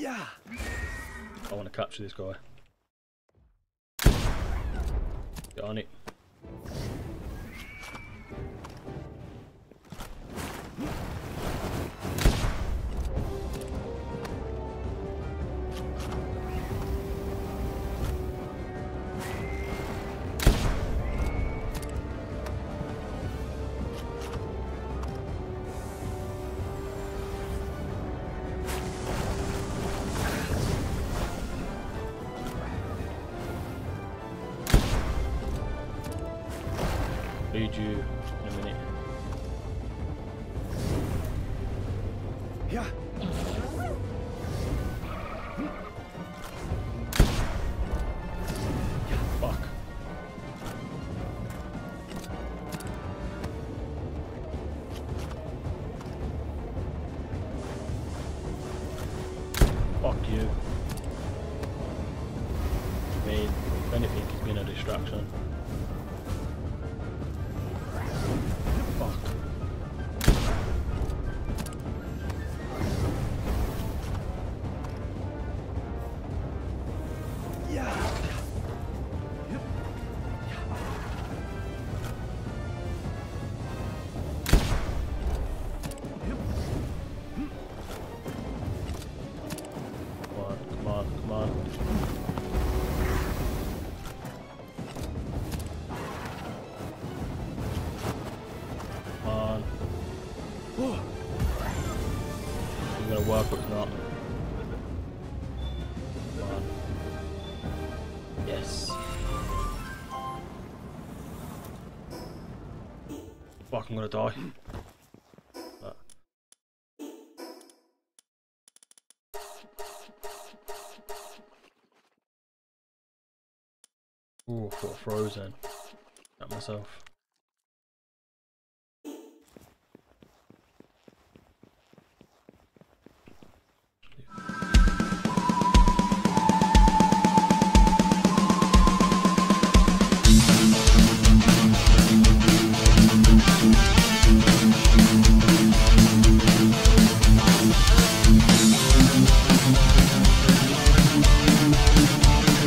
Yeah. I want to capture this guy. Get on it. Feed you in a minute. Yeah. Fuck. Fuck you. I mean, if anything, it's been a distraction. It's gonna work or it's not. Yes. Fuck, I'm gonna die. But- Ooh, got frozen. At myself.